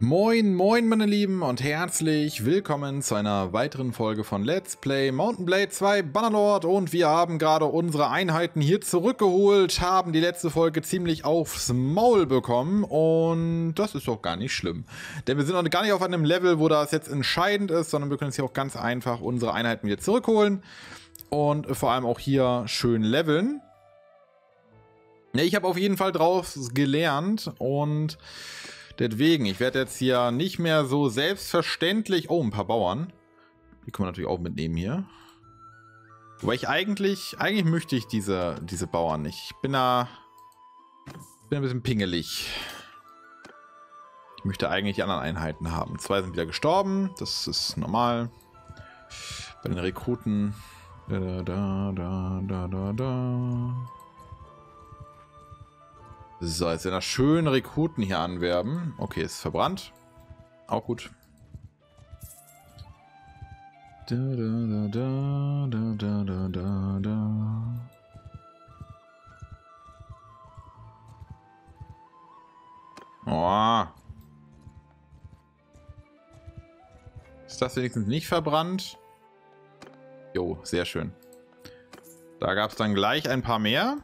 Moin, moin meine Lieben und herzlich willkommen zu einer weiteren Folge von Let's Play Mountain Blade 2 Bannerlord und wir haben gerade unsere Einheiten hier zurückgeholt, haben die letzte Folge ziemlich aufs Maul bekommen und das ist doch gar nicht schlimm. Denn wir sind noch gar nicht auf einem Level, wo das jetzt entscheidend ist, sondern wir können jetzt hier auch ganz einfach unsere Einheiten wieder zurückholen und vor allem auch hier schön leveln. Ja, ich habe auf jeden Fall draus gelernt und Deswegen, ich werde jetzt hier nicht mehr so selbstverständlich... Oh, ein paar Bauern. Die können wir natürlich auch mitnehmen hier. Wobei ich eigentlich... Eigentlich möchte ich diese, diese Bauern nicht. Ich bin da... bin ein bisschen pingelig. Ich möchte eigentlich die anderen Einheiten haben. Zwei sind wieder gestorben. Das ist normal. Bei den Rekruten... Da, da, da, da, da, da. So, jetzt werden wir schön Rekruten hier anwerben. Okay, ist verbrannt. Auch gut. Da, da, da, da, da, da, da, da. Oh. Ist das wenigstens nicht verbrannt? Jo, sehr schön. Da gab es dann gleich ein paar mehr.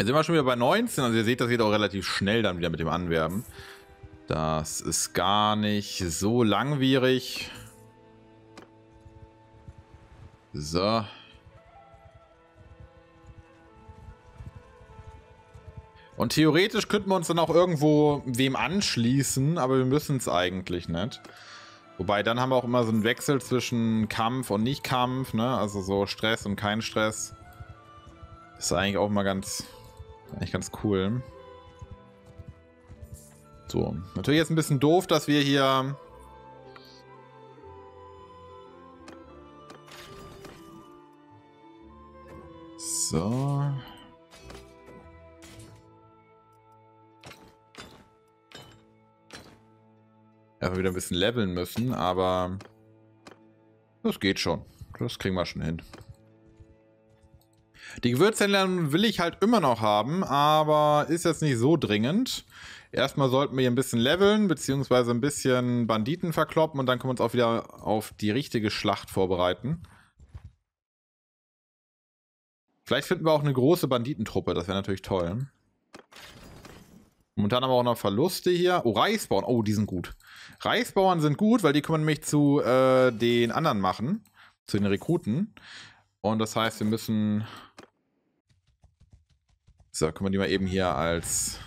Jetzt sind wir schon wieder bei 19. Also ihr seht, das geht auch relativ schnell dann wieder mit dem Anwerben. Das ist gar nicht so langwierig. So. Und theoretisch könnten wir uns dann auch irgendwo wem anschließen, aber wir müssen es eigentlich nicht. Wobei, dann haben wir auch immer so einen Wechsel zwischen Kampf und Nicht-Kampf, ne? Also so Stress und kein Stress. Ist eigentlich auch mal ganz Eigentlich ganz cool. So, natürlich jetzt ein bisschen doof, dass wir hier... So. Ja, wieder ein bisschen leveln müssen, aber das geht schon. Das kriegen wir schon hin. Die Gewürzhändler will ich halt immer noch haben, aber ist jetzt nicht so dringend. Erstmal sollten wir hier ein bisschen leveln, beziehungsweise ein bisschen Banditen verkloppen und dann können wir uns auch wieder auf die richtige Schlacht vorbereiten. Vielleicht finden wir auch eine große Banditentruppe, das wäre natürlich toll. Momentan haben wir auch noch Verluste hier. Oh, Reisbauern. Oh, die sind gut. Reisbauern sind gut, weil die können nämlich zu äh, den anderen machen. Zu den Rekruten. Und das heißt, wir müssen so, können wir die mal eben hier als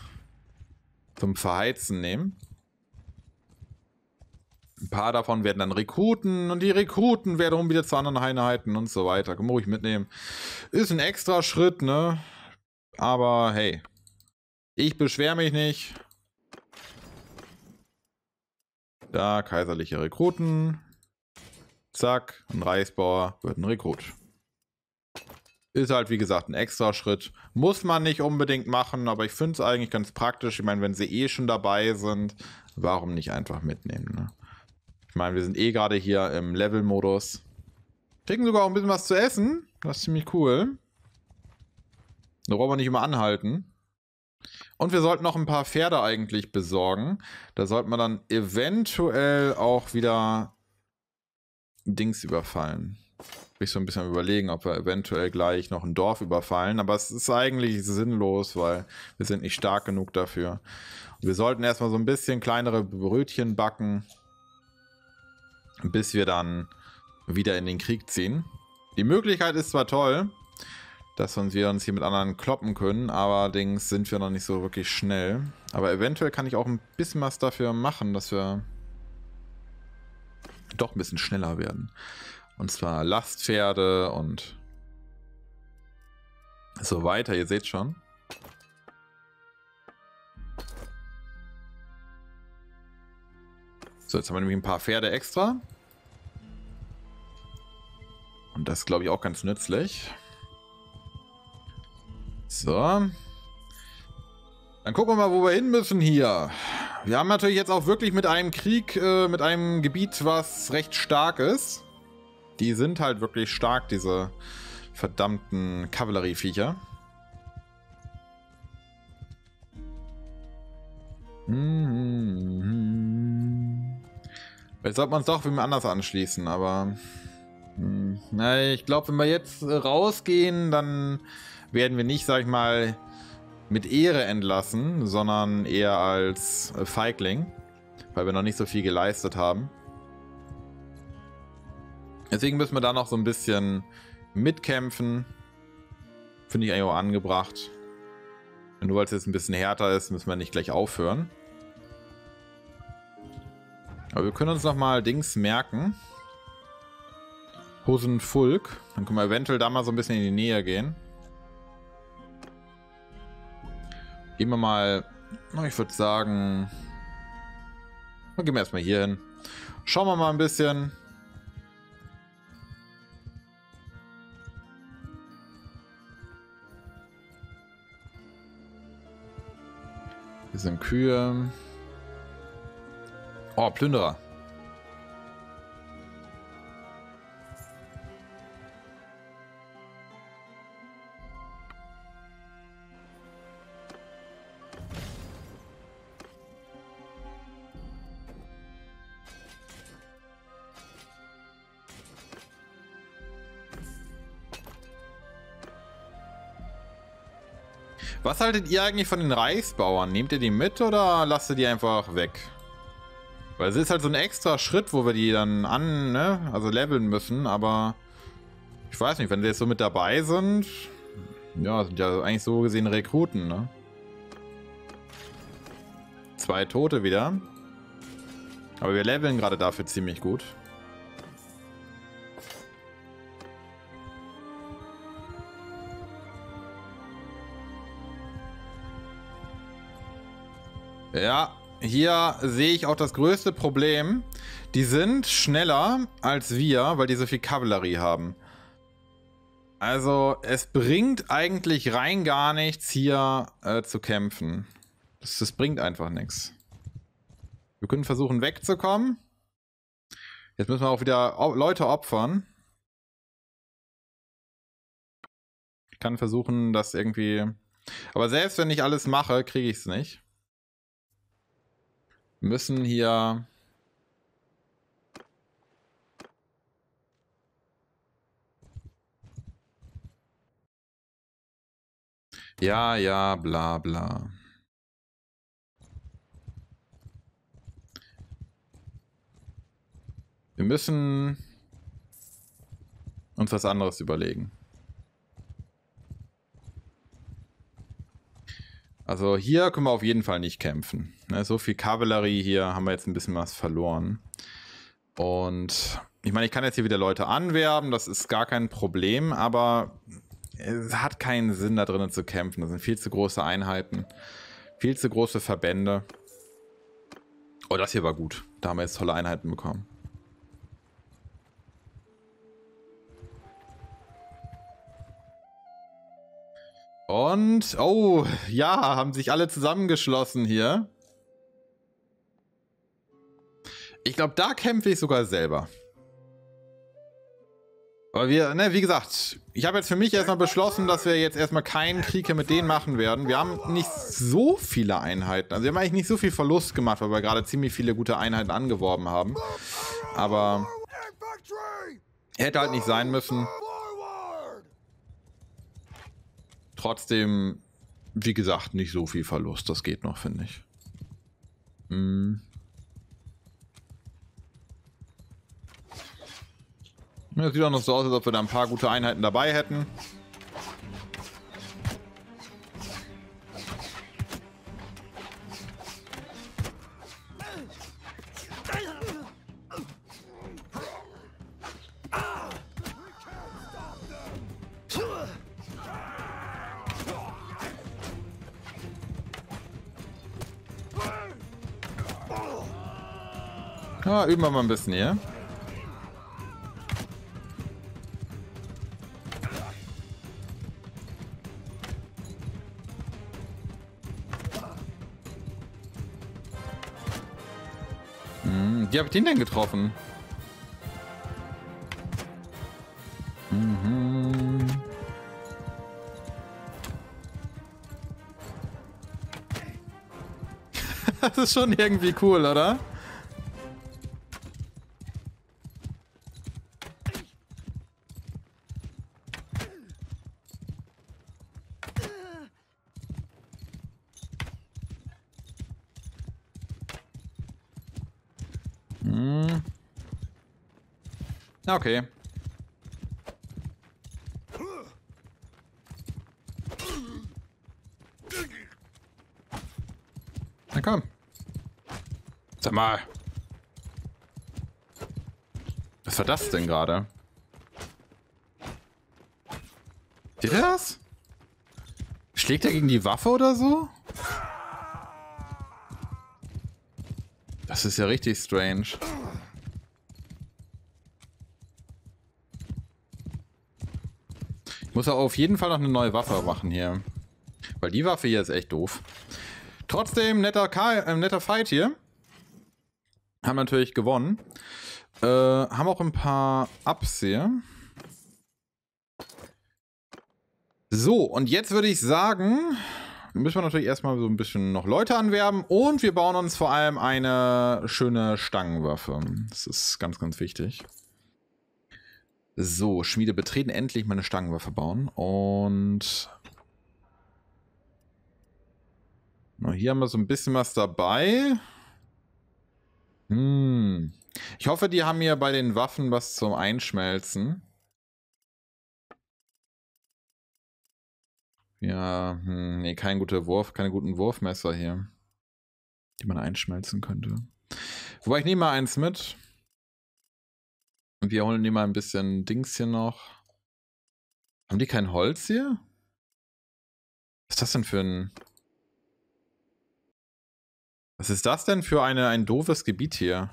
zum Verheizen nehmen. Ein paar davon werden dann Rekruten und die Rekruten werden wieder zu anderen Einheiten und so weiter. Können wir ruhig mitnehmen. Ist ein extra Schritt, ne? Aber hey, ich beschwere mich nicht. Da, kaiserliche Rekruten. Zack, ein Reichsbauer wird ein Rekrut. Ist halt, wie gesagt, ein extra Schritt. Muss man nicht unbedingt machen, aber ich finde es eigentlich ganz praktisch. Ich meine, wenn sie eh schon dabei sind, warum nicht einfach mitnehmen, ne? Ich meine, wir sind eh gerade hier im Level-Modus. Kriegen sogar auch ein bisschen was zu essen. Das ist ziemlich cool. Da brauchen wir nicht immer anhalten. Und wir sollten noch ein paar Pferde eigentlich besorgen. Da sollte man dann eventuell auch wieder Dings überfallen ich so ein bisschen überlegen, ob wir eventuell gleich noch ein Dorf überfallen. Aber es ist eigentlich sinnlos, weil wir sind nicht stark genug dafür. Und wir sollten erstmal so ein bisschen kleinere Brötchen backen, bis wir dann wieder in den Krieg ziehen. Die Möglichkeit ist zwar toll, dass wir uns hier mit anderen kloppen können, allerdings sind wir noch nicht so wirklich schnell. Aber eventuell kann ich auch ein bisschen was dafür machen, dass wir doch ein bisschen schneller werden. Und zwar Lastpferde und so weiter. Ihr seht schon. So, jetzt haben wir nämlich ein paar Pferde extra. Und das glaube ich auch ganz nützlich. So. Dann gucken wir mal, wo wir hin müssen hier. Wir haben natürlich jetzt auch wirklich mit einem Krieg, äh, mit einem Gebiet, was recht stark ist. Die sind halt wirklich stark, diese verdammten Kavallerieviecher. Hm, Jetzt sollte man es doch wie anders anschließen, aber... Hm, na, ich glaube, wenn wir jetzt rausgehen, dann werden wir nicht, sag ich mal, mit Ehre entlassen, sondern eher als Feigling, weil wir noch nicht so viel geleistet haben. Deswegen müssen wir da noch so ein bisschen mitkämpfen. Finde ich eigentlich auch angebracht. Nur weil es jetzt ein bisschen härter ist, müssen wir nicht gleich aufhören. Aber wir können uns nochmal Dings merken. Hosenfulk. Dann können wir eventuell da mal so ein bisschen in die Nähe gehen. Gehen wir mal, ich würde sagen, dann gehen wir erstmal hier hin. Schauen wir mal ein bisschen. Hier sind Kühe. Oh, Plünderer. Was haltet ihr eigentlich von den Reichsbauern? Nehmt ihr die mit oder lasst ihr die einfach weg? Weil es ist halt so ein extra Schritt, wo wir die dann an, ne, also leveln müssen, aber ich weiß nicht, wenn sie jetzt so mit dabei sind, ja, sind ja eigentlich so gesehen Rekruten, ne? Zwei Tote wieder. Aber wir leveln gerade dafür ziemlich gut. Ja, hier sehe ich auch das größte Problem. Die sind schneller als wir, weil die so viel Kavallerie haben. Also es bringt eigentlich rein gar nichts, hier äh, zu kämpfen. Das, das bringt einfach nichts. Wir können versuchen wegzukommen. Jetzt müssen wir auch wieder Leute opfern. Ich kann versuchen, das irgendwie... Aber selbst wenn ich alles mache, kriege ich es nicht müssen hier Ja, ja, bla bla. Wir müssen uns was anderes überlegen. Also hier können wir auf jeden Fall nicht kämpfen. Ne, so viel Kavallerie hier haben wir jetzt ein bisschen was verloren. Und ich meine, ich kann jetzt hier wieder Leute anwerben, das ist gar kein Problem, aber es hat keinen Sinn, da drinnen zu kämpfen. Das sind viel zu große Einheiten, viel zu große Verbände. Oh, das hier war gut. Da haben wir jetzt tolle Einheiten bekommen. Und, oh, ja, haben sich alle zusammengeschlossen hier. Ich glaube, da kämpfe ich sogar selber. Aber wir, ne, wie gesagt, ich habe jetzt für mich erstmal beschlossen, dass wir jetzt erstmal keinen Krieg mit denen machen werden. Wir haben nicht so viele Einheiten. Also wir haben eigentlich nicht so viel Verlust gemacht, weil wir gerade ziemlich viele gute Einheiten angeworben haben. Aber hätte halt nicht sein müssen. Trotzdem, wie gesagt, nicht so viel Verlust. Das geht noch, finde ich. Hm. Das sieht auch noch so aus, als ob wir da ein paar gute Einheiten dabei hätten. Ja, üben wir mal ein bisschen hier. Wie habe ich den denn getroffen? Mhm. das ist schon irgendwie cool, oder? Hm. Okay. Na komm. Sag mal. Was war das denn gerade? Seht ihr das? Schlägt er gegen die Waffe oder so? Ist ja richtig strange. Ich muss auch auf jeden Fall noch eine neue Waffe machen hier. Weil die Waffe hier ist echt doof. Trotzdem, netter, K äh, netter Fight hier. Haben natürlich gewonnen. Äh, haben auch ein paar Ups hier. So, und jetzt würde ich sagen, müssen wir natürlich erstmal so ein bisschen noch Leute anwerben und wir bauen uns vor allem eine schöne Stangenwaffe. Das ist ganz, ganz wichtig. So, Schmiede betreten, endlich meine Stangenwaffe bauen und hier haben wir so ein bisschen was dabei. Hm. Ich hoffe, die haben hier bei den Waffen was zum Einschmelzen. Ja, hm, nee, kein guter Wurf, keine guten Wurfmesser hier, die man einschmelzen könnte. Wobei ich nehme mal eins mit. Und wir holen die mal ein bisschen Dings hier noch. Haben die kein Holz hier? Was ist das denn für ein... Was ist das denn für eine, ein doofes Gebiet hier?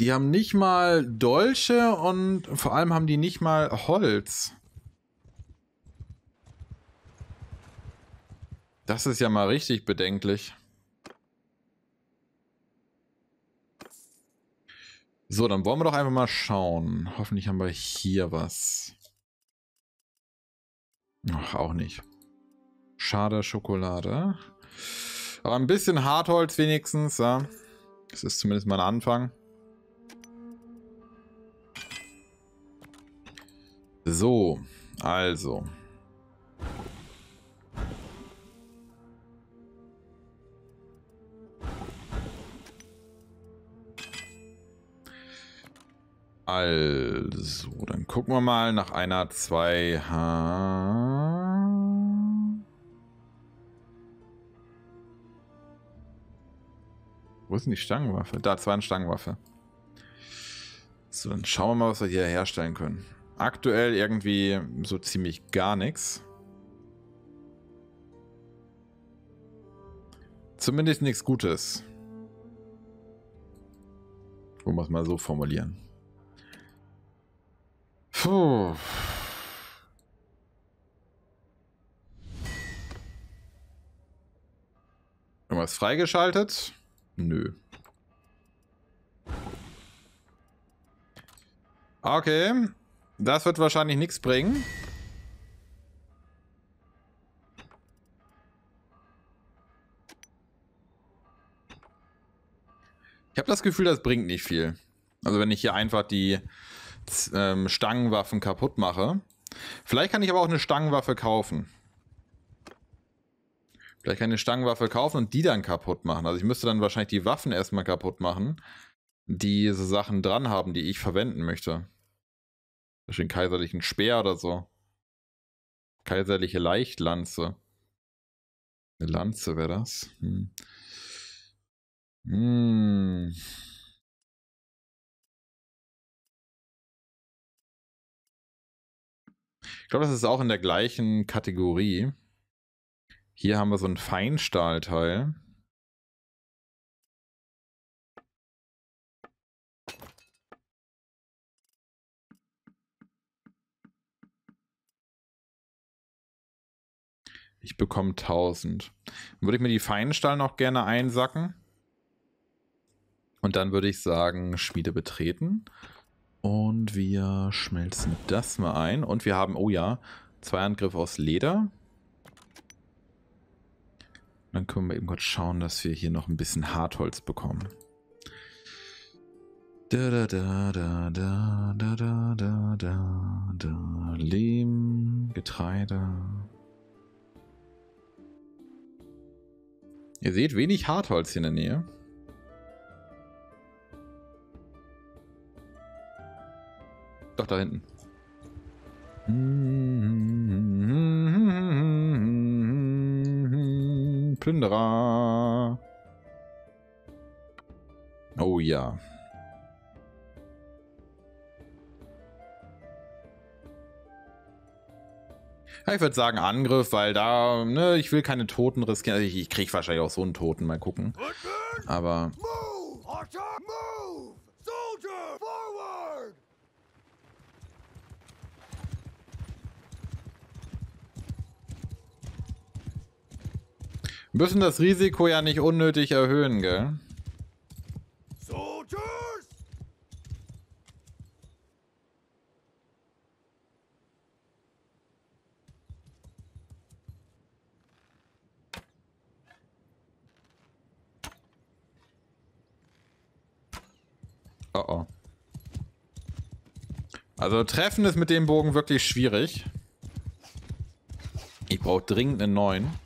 Die haben nicht mal Dolche und vor allem haben die nicht mal Holz. Das ist ja mal richtig bedenklich. So, dann wollen wir doch einfach mal schauen. Hoffentlich haben wir hier was. Ach, auch nicht. Schade Schokolade. Aber ein bisschen Hartholz wenigstens, ja. Das ist zumindest mal ein Anfang. So, also. Also, dann gucken wir mal nach einer 2H. Wo ist denn die Stangenwaffe? Da, zwei eine Stangenwaffe. So, dann schauen wir mal, was wir hier herstellen können. Aktuell irgendwie so ziemlich gar nichts. Zumindest nichts Gutes. Wollen wir es mal so formulieren. Puh. Irgendwas freigeschaltet? Nö. Okay. Das wird wahrscheinlich nichts bringen. Ich habe das Gefühl, das bringt nicht viel. Also wenn ich hier einfach die ähm, Stangenwaffen kaputt mache. Vielleicht kann ich aber auch eine Stangenwaffe kaufen. Vielleicht kann ich eine Stangenwaffe kaufen und die dann kaputt machen. Also ich müsste dann wahrscheinlich die Waffen erstmal kaputt machen, die so Sachen dran haben, die ich verwenden möchte. Zum einen kaiserlichen Speer oder so. Kaiserliche Leichtlanze. Eine Lanze wäre das. Hm. Hm. Ich glaube, das ist auch in der gleichen Kategorie. Hier haben wir so ein Feinstahlteil. Ich bekomme 1000. Dann würde ich mir die Feinstahl noch gerne einsacken. Und dann würde ich sagen, Schmiede betreten. Und wir schmelzen das mal ein. Und wir haben, oh ja, zwei Angriffe aus Leder. Dann können wir eben kurz schauen, dass wir hier noch ein bisschen Hartholz bekommen. Da da da da da da da da da da Lehm, Getreide. Ihr seht wenig Hartholz hier in der Nähe. Ach, da hinten. Plünderer. Oh ja. Ja, ich würde sagen Angriff, weil da, ne, ich will keine Toten riskieren. Also ich, ich kriege wahrscheinlich auch so einen Toten, mal gucken. Aber... müssen das Risiko ja nicht unnötig erhöhen, gell? Oh oh. Also treffen ist mit dem Bogen wirklich schwierig. Ich brauche dringend einen neuen.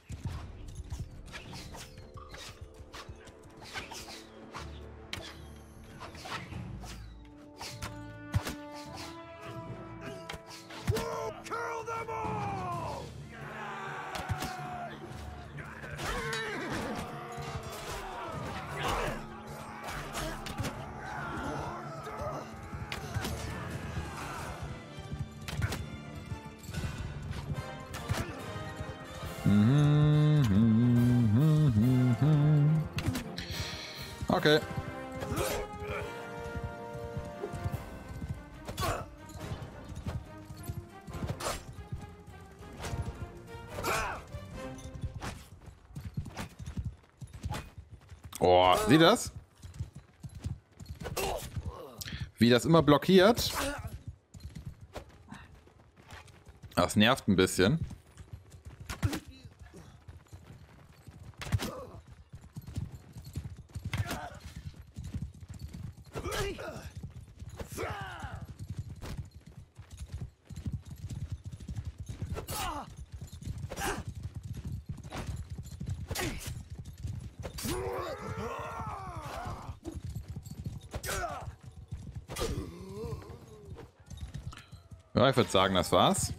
Wie das immer blockiert. Das nervt ein bisschen. Ich würde sagen, das war's.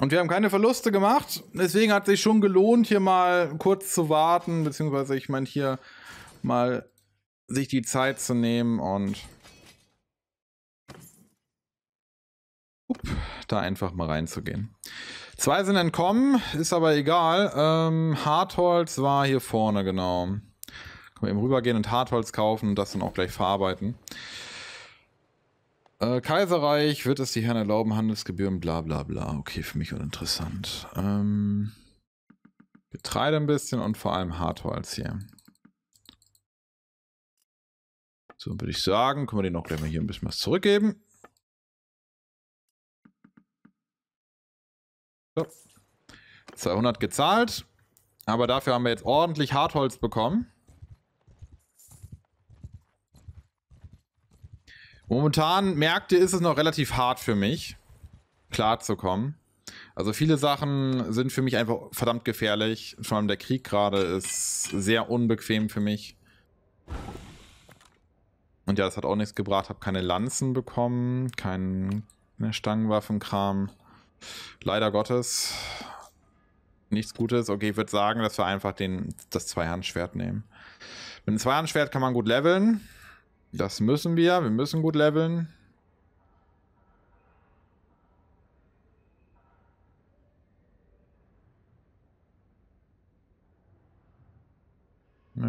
Und wir haben keine Verluste gemacht. Deswegen hat sich schon gelohnt, hier mal kurz zu warten. Beziehungsweise, ich meine, hier mal sich die Zeit zu nehmen und up, da einfach mal reinzugehen. Zwei sind entkommen, ist aber egal. Ähm, Hartholz war hier vorne, genau. Können wir eben rübergehen und Hartholz kaufen und das dann auch gleich verarbeiten. Äh, Kaiserreich, wird es die Herren erlauben, Handelsgebühren, bla bla bla. Okay, für mich uninteressant. Ähm, Getreide ein bisschen und vor allem Hartholz hier. So, würde ich sagen, können wir den auch gleich mal hier ein bisschen was zurückgeben. So. 200 gezahlt. Aber dafür haben wir jetzt ordentlich Hartholz bekommen. Momentan, Märkte ist es noch relativ hart für mich, klarzukommen. Also viele Sachen sind für mich einfach verdammt gefährlich. Vor allem der Krieg gerade ist sehr unbequem für mich. Und ja, das hat auch nichts gebracht. Habe keine Lanzen bekommen, keine Stangenwaffenkram. Leider Gottes. Nichts Gutes. Okay, ich würde sagen, dass wir einfach den, das Zweihandschwert nehmen. Mit dem Zweihandschwert kann man gut leveln. Das müssen wir. Wir müssen gut leveln.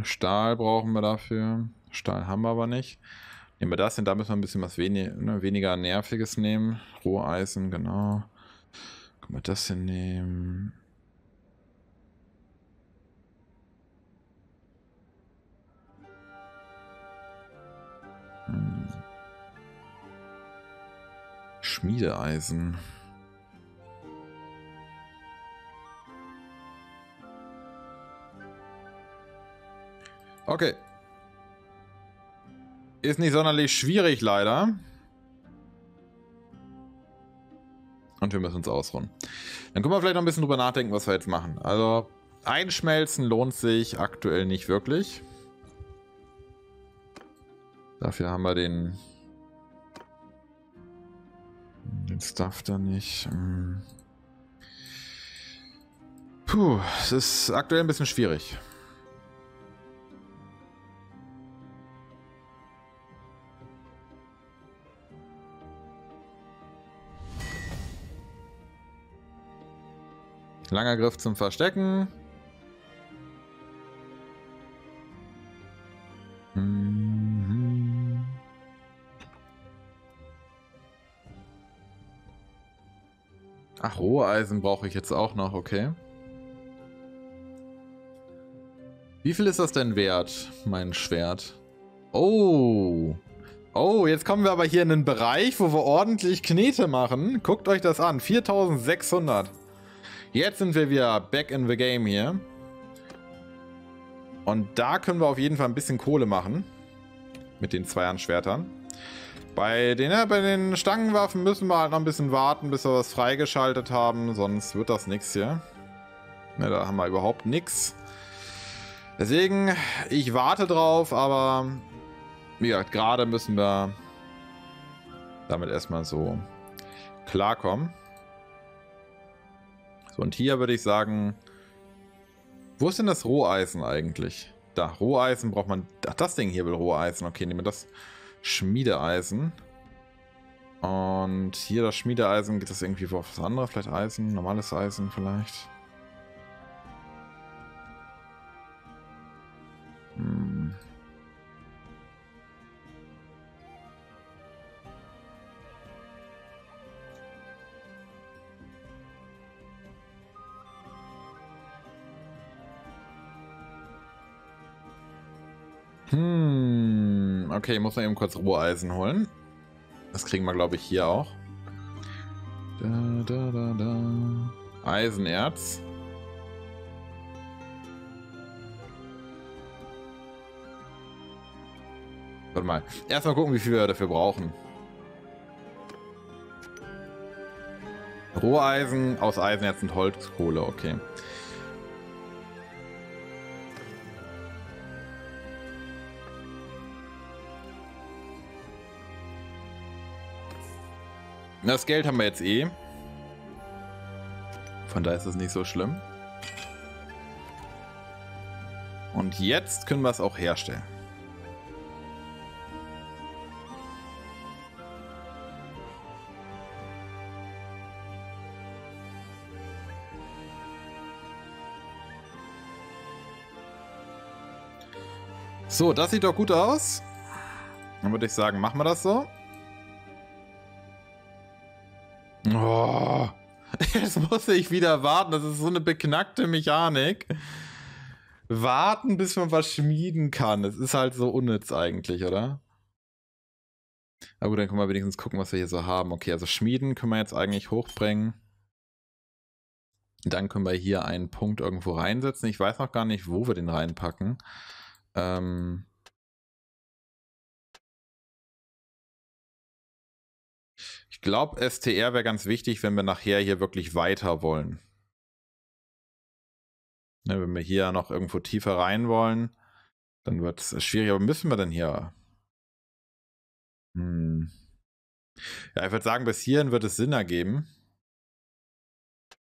Stahl brauchen wir dafür. Stahl haben wir aber nicht. Nehmen wir das hin, da müssen wir ein bisschen was wenig, ne, weniger Nerviges nehmen. Roheisen, genau. Können wir das hier nehmen? Schmiedeeisen. Okay. Ist nicht sonderlich schwierig, leider. Und wir müssen uns ausruhen. Dann können wir vielleicht noch ein bisschen drüber nachdenken, was wir jetzt machen. Also, einschmelzen lohnt sich aktuell nicht wirklich. Dafür haben wir den Den Stuff da nicht. Hm. Puh, es ist aktuell ein bisschen schwierig. Langer Griff zum Verstecken. Roheisen brauche ich jetzt auch noch, okay. Wie viel ist das denn wert, mein Schwert? Oh. Oh, jetzt kommen wir aber hier in einen Bereich, wo wir ordentlich Knete machen. Guckt euch das an. 4600. Jetzt sind wir wieder back in the game hier. Und da können wir auf jeden Fall ein bisschen Kohle machen. Mit den Zweihandschwertern. Bei den, ja, bei den Stangenwaffen müssen wir halt noch ein bisschen warten, bis wir was freigeschaltet haben. Sonst wird das nichts hier. Ne, da haben wir überhaupt nichts. Deswegen, ich warte drauf, aber wie gesagt, gerade müssen wir damit erstmal so klarkommen. So, und hier würde ich sagen, wo ist denn das Roheisen eigentlich? Da, Roheisen braucht man, ach, das Ding hier will Roheisen. Okay, nehmen wir das Schmiedeeisen. Und hier das Schmiedeeisen, geht das irgendwie auf was anderes? Vielleicht Eisen, normales Eisen vielleicht? Hm. Okay, muss man eben kurz Roheisen holen. Das kriegen wir, glaube ich, hier auch. Da, da, da, da. Eisenerz. Warte mal. Erstmal gucken, wie viel wir dafür brauchen. Roheisen aus Eisenerz und Holzkohle, okay. Das Geld haben wir jetzt eh. Von daher ist es nicht so schlimm. Und jetzt können wir es auch herstellen. So, das sieht doch gut aus. Dann würde ich sagen, machen wir das so. Oh, jetzt muss ich wieder warten. Das ist so eine beknackte Mechanik. Warten, bis man was schmieden kann. Das ist halt so unnütz eigentlich, oder? Na gut, dann können wir wenigstens gucken, was wir hier so haben. Okay, also schmieden können wir jetzt eigentlich hochbringen. Dann können wir hier einen Punkt irgendwo reinsetzen. Ich weiß noch gar nicht, wo wir den reinpacken. Ähm, ich glaube, STR wäre ganz wichtig, wenn wir nachher hier wirklich weiter wollen. Ne, wenn wir hier noch irgendwo tiefer rein wollen, dann wird es schwierig. Aber müssen wir denn hier? Hm. Ja, ich würde sagen, bis hierhin wird es Sinn ergeben.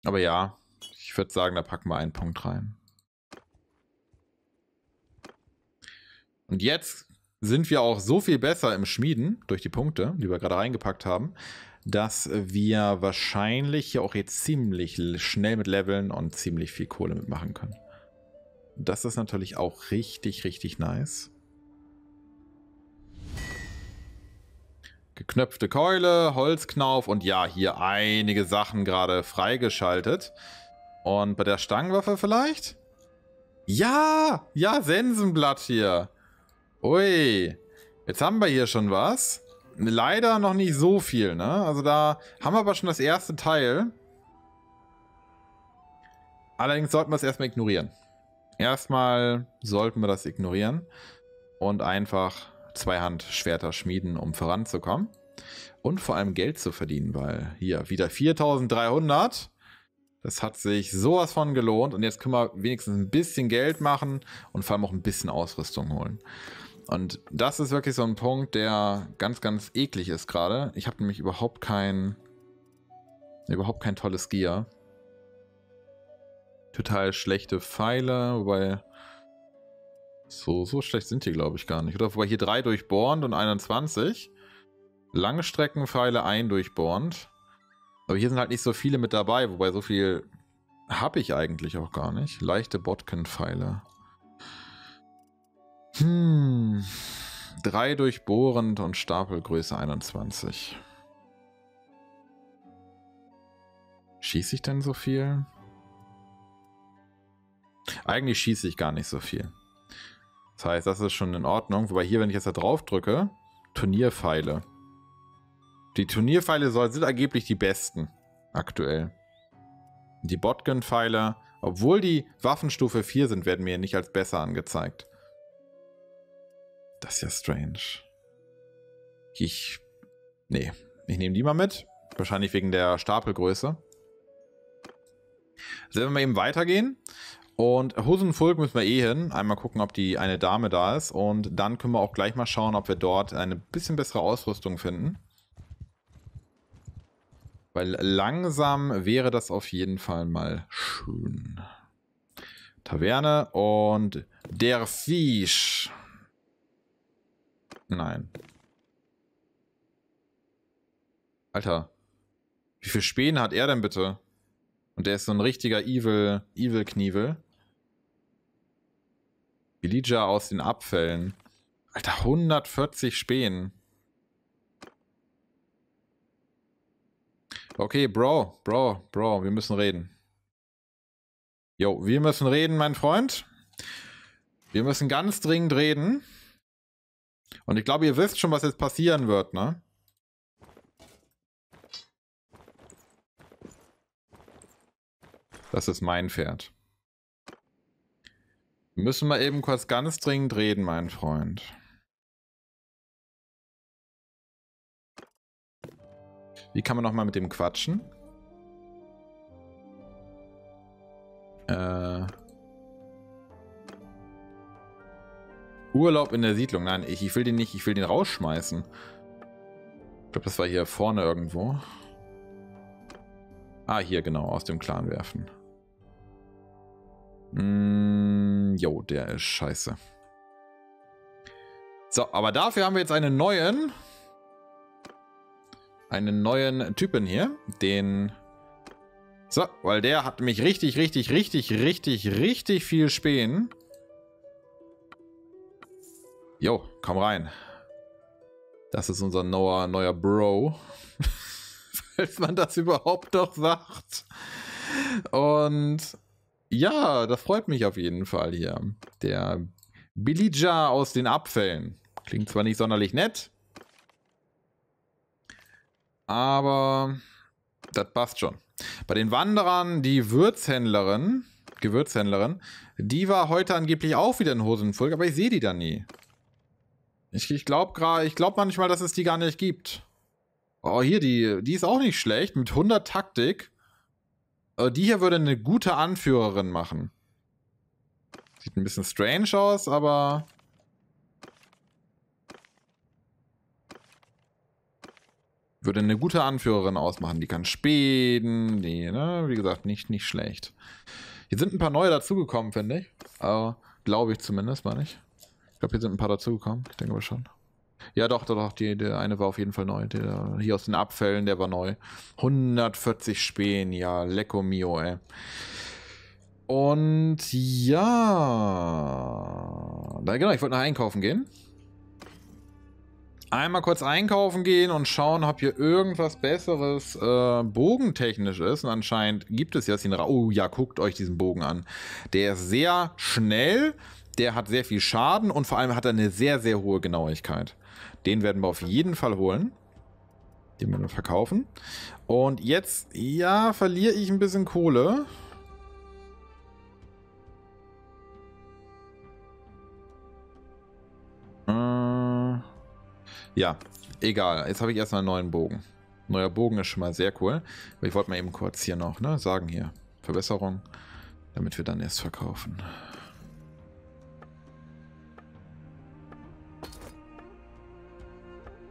Aber ja, ich würde sagen, da packen wir einen Punkt rein. Und jetzt sind wir auch so viel besser im Schmieden durch die Punkte, die wir gerade reingepackt haben, dass wir wahrscheinlich hier auch jetzt ziemlich schnell mit Leveln und ziemlich viel Kohle mitmachen können. Das ist natürlich auch richtig, richtig nice. Geknöpfte Keule, Holzknauf und ja, hier einige Sachen gerade freigeschaltet. Und bei der Stangenwaffe vielleicht? Ja, ja, Sensenblatt hier. Ui, jetzt haben wir hier schon was. Leider noch nicht so viel, ne? Also da haben wir aber schon das erste Teil. Allerdings sollten wir es erstmal ignorieren. Erstmal sollten wir das ignorieren und einfach Zweihandschwerter schmieden, um voranzukommen. Und vor allem Geld zu verdienen, weil hier wieder 4300. Das hat sich sowas von gelohnt und jetzt können wir wenigstens ein bisschen Geld machen und vor allem auch ein bisschen Ausrüstung holen. Und das ist wirklich so ein Punkt, der ganz, ganz eklig ist gerade. Ich habe nämlich überhaupt kein, überhaupt kein tolles Gear. Total schlechte Pfeile, wobei so, so schlecht sind die, glaube ich, gar nicht. Oder wobei hier drei durchbohrend und 21. Langstreckenpfeile ein durchbohrend. Aber hier sind halt nicht so viele mit dabei, wobei so viel habe ich eigentlich auch gar nicht. Leichte Botkin-Pfeile. Hm. Drei durchbohrend und Stapelgröße 21. Schieße ich denn so viel? Eigentlich schieße ich gar nicht so viel. Das heißt, das ist schon in Ordnung. Wobei hier, wenn ich jetzt da drauf drücke, Turnierpfeile. Die Turnierpfeile sind angeblich die besten aktuell. Die Botgun-Pfeile, obwohl die Waffenstufe 4 sind, werden mir nicht als besser angezeigt. Das ist ja strange. Ich. Nee, ich nehme die mal mit. Wahrscheinlich wegen der Stapelgröße. Sollen wir mal eben weitergehen? Und Husenfulk müssen wir eh hin. Einmal gucken, ob die eine Dame da ist. Und dann können wir auch gleich mal schauen, ob wir dort eine bisschen bessere Ausrüstung finden. Weil langsam wäre das auf jeden Fall mal schön. Taverne und der Fisch. Nein. Alter. Wie viel Späne hat er denn bitte? Und der ist so ein richtiger Evil, Evil Knievel. Elijah aus den Abfällen. Alter, 140 Spähen. Okay, Bro, Bro, Bro, wir müssen reden. Jo, wir müssen reden, mein Freund. Wir müssen ganz dringend reden. Und ich glaube, ihr wisst schon, was jetzt passieren wird, ne? Das ist mein Pferd. Wir müssen mal eben kurz ganz dringend reden, mein Freund. Wie kann man noch mal mit dem quatschen? Äh... Urlaub in der Siedlung. Nein, ich, ich will den nicht, ich will den rausschmeißen. Ich glaube, das war hier vorne irgendwo. Ah, hier genau, aus dem Clan werfen. Mm, jo, der ist scheiße. So, aber dafür haben wir jetzt einen neuen. Einen neuen Typen hier. Den... So, weil der hat mich richtig, richtig, richtig, richtig, richtig viel Spähen. Jo, komm rein. Das ist unser neuer, neuer Bro. Falls man das überhaupt noch sagt. Und ja, das freut mich auf jeden Fall hier. Der Bilija aus den Abfällen. Klingt zwar nicht sonderlich nett, aber das passt schon. Bei den Wanderern, die Würzhändlerin, Gewürzhändlerin, die war heute angeblich auch wieder in Hosenfolge, aber ich sehe die da nie. Ich, ich glaube gerade, ich glaube manchmal, dass es die gar nicht gibt. Oh, hier, die, die ist auch nicht schlecht, mit 100 Taktik. Aber die hier würde eine gute Anführerin machen. Sieht ein bisschen strange aus, aber... Würde eine gute Anführerin ausmachen. Die kann spähen, die, ne, wie gesagt, nicht, nicht schlecht. Hier sind ein paar neue dazugekommen, finde ich. Aber glaube ich zumindest, meine ich. Ich glaube, hier sind ein paar dazugekommen. Ich denke aber schon. Ja, doch, doch, doch. Die, der eine war auf jeden Fall neu. Der hier aus den Abfällen, der war neu. 140 Spähen, ja. Lecco mio, ey. Und ja. Da, genau, ich wollte nach einkaufen gehen. Einmal kurz einkaufen gehen und schauen, ob hier irgendwas Besseres äh, bogentechnisch ist. Und anscheinend gibt es jetzt den Ra Oh ja, guckt euch diesen Bogen an. Der ist sehr schnell der hat sehr viel Schaden und vor allem hat er eine sehr, sehr hohe Genauigkeit. Den werden wir auf jeden Fall holen. Den werden wir verkaufen. Und jetzt, ja, verliere ich ein bisschen Kohle. Äh, ja, egal. Jetzt habe ich erstmal einen neuen Bogen. Neuer Bogen ist schon mal sehr cool. Aber ich wollte mal eben kurz hier noch ne, sagen hier. Verbesserung, damit wir dann erst verkaufen.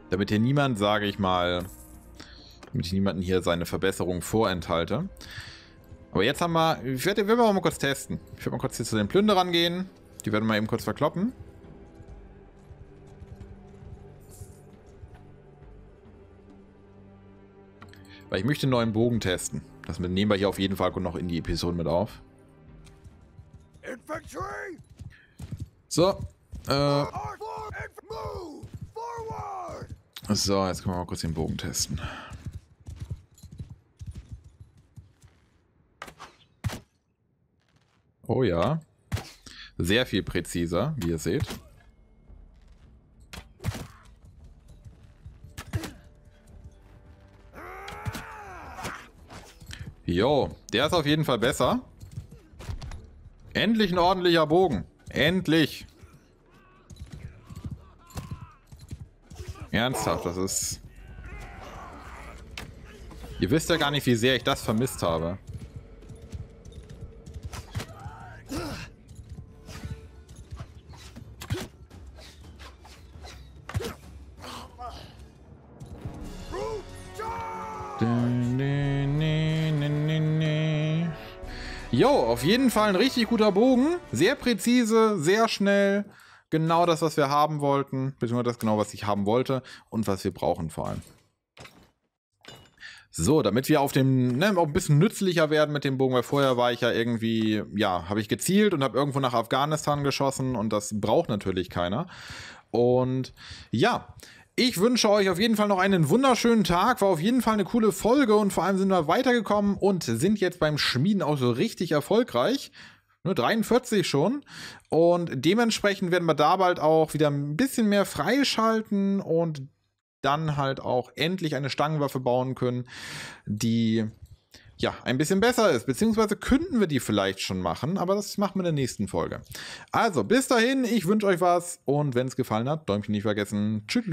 Damit hier niemand, sage ich mal, damit ich niemanden hier seine Verbesserung vorenthalte. Aber jetzt haben wir, ich werde, wir mal kurz testen. Ich werde mal kurz hier zu den Plünderern gehen. Die werden wir eben kurz verkloppen. Weil ich möchte einen neuen Bogen testen. Das nehmen wir hier auf jeden Fall noch in die Episode mit auf. So. Äh. So, jetzt können wir mal kurz den Bogen testen. Oh ja. Sehr viel präziser, wie ihr seht. Jo, der ist auf jeden Fall besser. Endlich ein ordentlicher Bogen. Endlich. Ernsthaft, das ist... Ihr wisst ja gar nicht, wie sehr ich das vermisst habe. Jo, auf jeden Fall ein richtig guter Bogen. Sehr präzise, sehr schnell. Genau das, was wir haben wollten. Beziehungsweise das genau, was ich haben wollte. Und was wir brauchen vor allem. So, damit wir auf dem, ne, auch ein bisschen nützlicher werden mit dem Bogen, weil vorher war ich ja irgendwie, ja, habe ich gezielt und habe irgendwo nach Afghanistan geschossen und das braucht natürlich keiner. Und ja, ich wünsche euch auf jeden Fall noch einen wunderschönen Tag. War auf jeden Fall eine coole Folge und vor allem sind wir weitergekommen und sind jetzt beim Schmieden auch so richtig erfolgreich. Nur 43 schon. Und dementsprechend werden wir da bald auch wieder ein bisschen mehr freischalten und dann halt auch endlich eine Stangenwaffe bauen können, die ja, ein bisschen besser ist. Beziehungsweise könnten wir die vielleicht schon machen, aber das machen wir in der nächsten Folge. Also, bis dahin, ich wünsche euch was und wenn es gefallen hat, Däumchen nicht vergessen. Tschüss.